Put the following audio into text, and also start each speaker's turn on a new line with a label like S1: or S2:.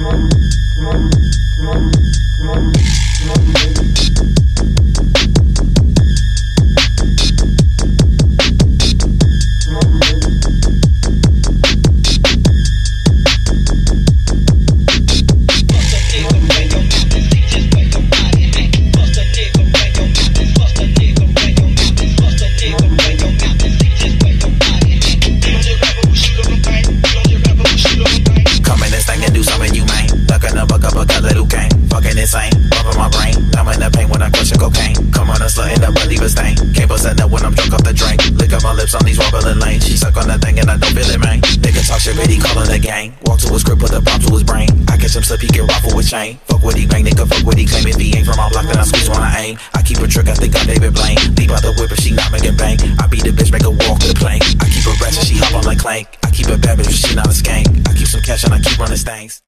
S1: Thank you. Insane. Bumping my brain. Numb in the pain when I crush a cocaine. Come on, a slut the but leave a stain. Can't bust a nut when I'm drunk off the drink. Lick up my lips on these wobbling lanes. She suck on that thing and I don't feel it, man. Nigga talk shit, but he callin' the gang. Walk to his crib, put a bomb to his brain. I catch him slip, he get raffle with chain. Fuck what he bang, nigga, fuck what he claim. If he ain't from my block, then I squeeze when I aim. I keep a trick, I think I'm David Blaine. Leave out the whip if she not making bang. I beat the bitch, make her walk to the plank. I keep her ratchet, she hop on like clank. I keep a bad, bitch, she not a skank. I keep some cash and I keep running stanks.